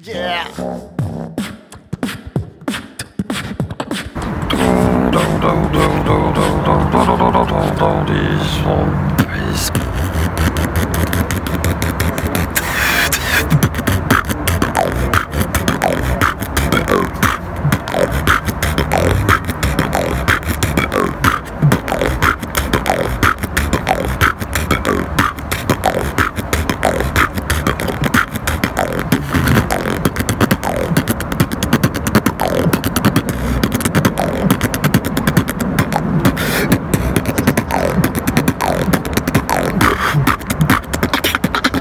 Yeah.